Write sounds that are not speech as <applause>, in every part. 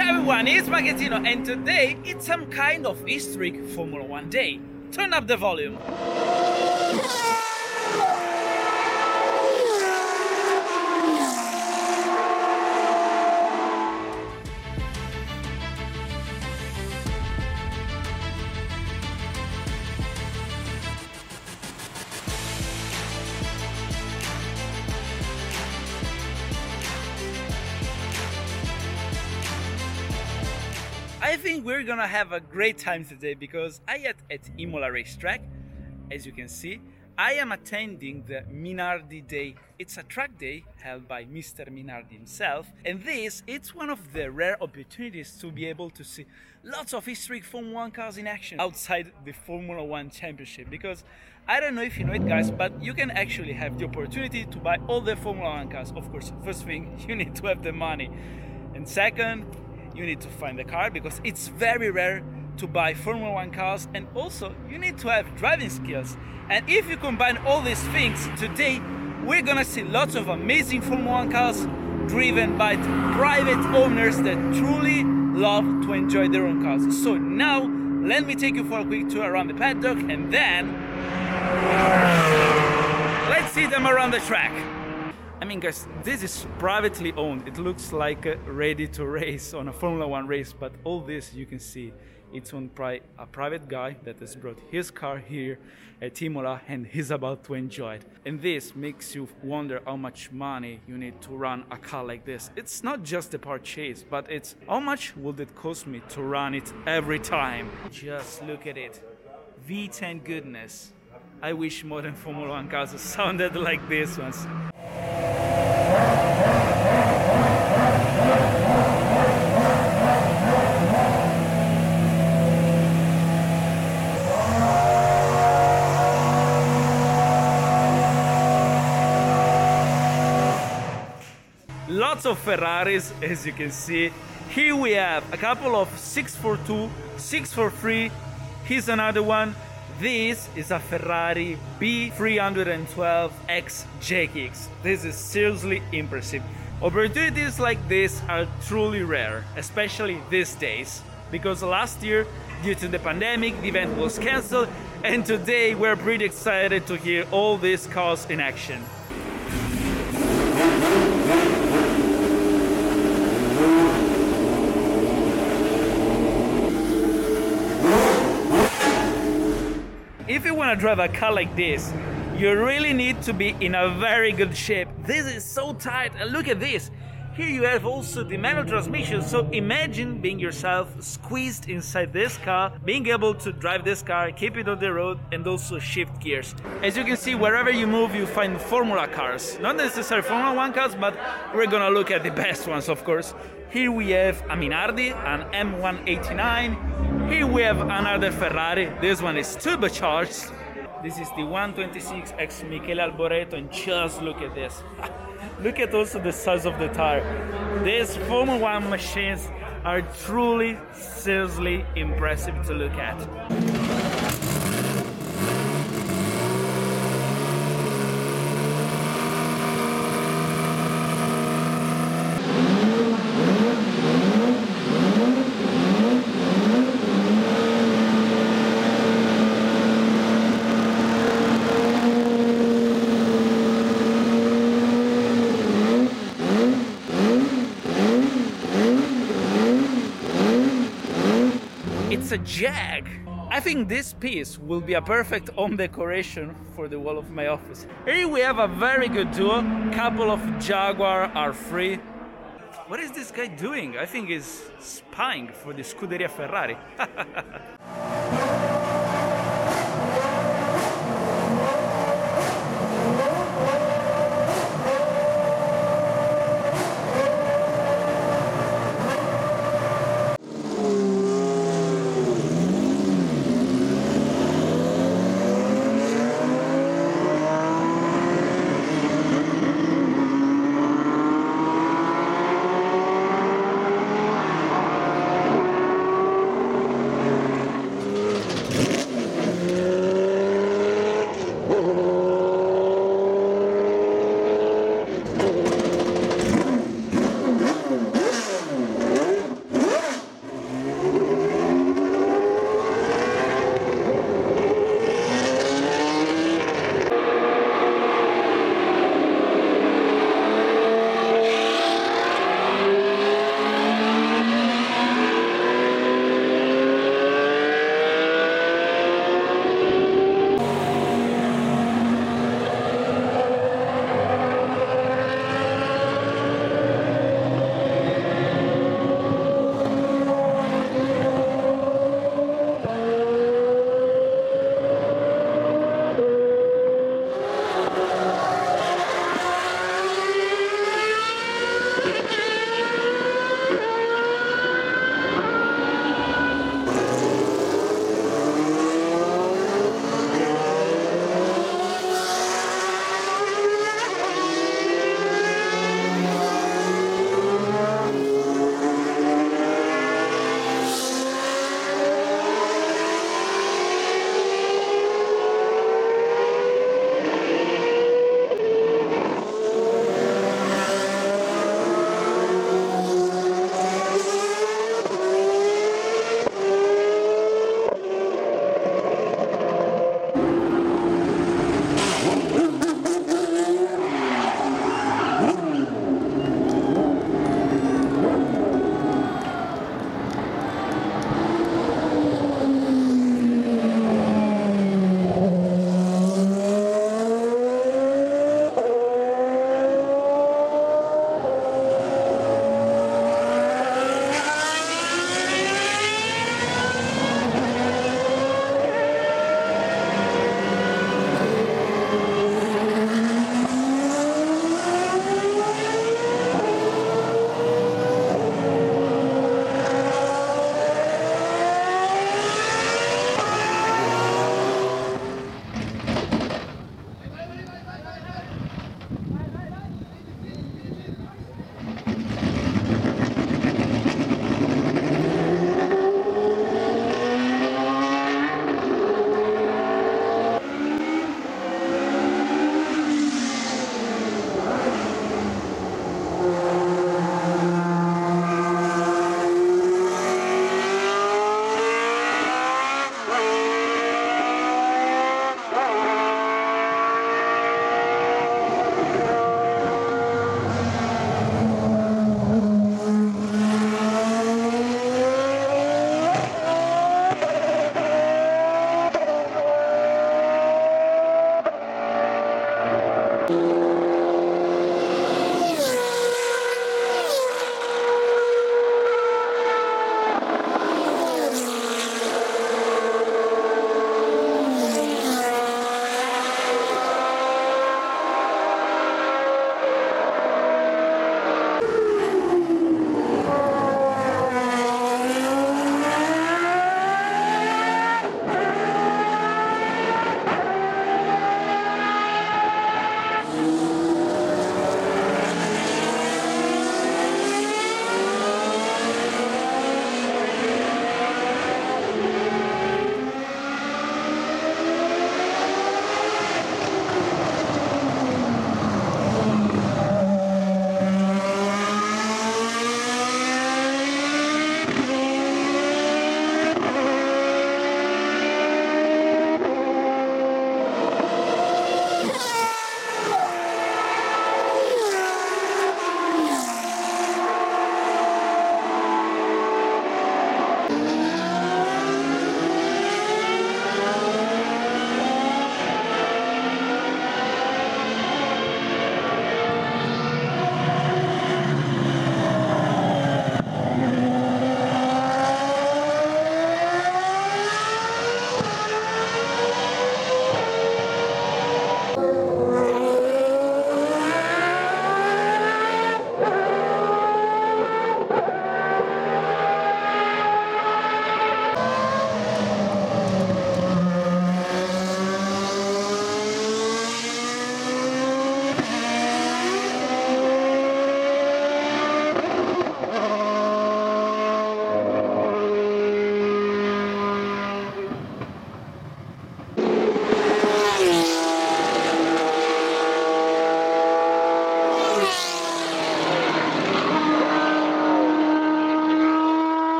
Everyone, it's Marchettino and today it's some kind of historic Formula One day. Turn up the volume. I think we're gonna have a great time today because I am at Imola racetrack. As you can see, I am attending the Minardi Day. It's a track day held by Mr. Minardi himself, and this it's one of the rare opportunities to be able to see lots of historic Formula One cars in action outside the Formula One Championship. Because I don't know if you know it, guys, but you can actually have the opportunity to buy all the Formula One cars. Of course, first thing <laughs> you need to have the money, and second you need to find the car because it's very rare to buy Formula One cars, and also you need to have driving skills. And if you combine all these things, today we're gonna see lots of amazing Formula One cars driven by private owners that truly love to enjoy their own cars. So now let me take you for a quick tour around the paddock and then let's see them around the track. I mean, guys, this is privately owned. It looks like ready to race on a Formula One race, but all this you can see, it's by a private guy that has brought his car here at Imola and he's about to enjoy it. And this makes you wonder how much money you need to run a car like this. It's not just the purchase, but it's how much would it cost me to run it every time? Just look at it. V10 goodness. I wish modern Formula One cars sounded like this ones. Lots of Ferraris, as you can see. Here we have a couple of 642, 643. Here's another one. This is a Ferrari B312X JKX. This is seriously impressive. Opportunities like this are truly rare, especially these days, because last year, due to the pandemic, the event was cancelled, and today we're pretty excited to hear all these cars in action. If you want to drive a car like this, you really need to be in a very good shape. This is so tight, and look at this. Here you have also the manual transmission, so imagine being yourself squeezed inside this car, being able to drive this car, keep it on the road, and also shift gears. As you can see, wherever you move, you find Formula cars. Not necessarily Formula One cars, but we're gonna look at the best ones, of course. Here we have a Minardi, an M189, here we have another Ferrari. This one is turbocharged. This is the 126X Michele Alboreto, and just look at this. <laughs> look at also the size of the tire. These Formula One machines are truly, seriously impressive to look at. A Jag. I think this piece will be a perfect home decoration for the wall of my office. Here we have a very good duo, couple of Jaguar R3. What is this guy doing? I think he's spying for the Scuderia Ferrari. <laughs>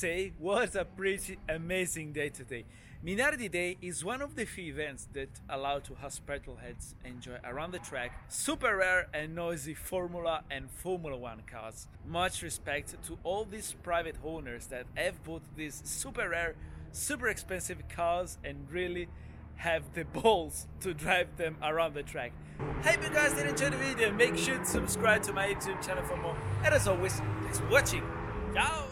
Day was a pretty amazing day today. Minardi Day is one of the few events that allow to us petrolheads enjoy around the track super rare and noisy Formula and Formula One cars. Much respect to all these private owners that have bought these super rare, super expensive cars and really have the balls to drive them around the track. Hope you guys did enjoy the video. Make sure to subscribe to my YouTube channel for more. And as always, thanks for watching. Ciao!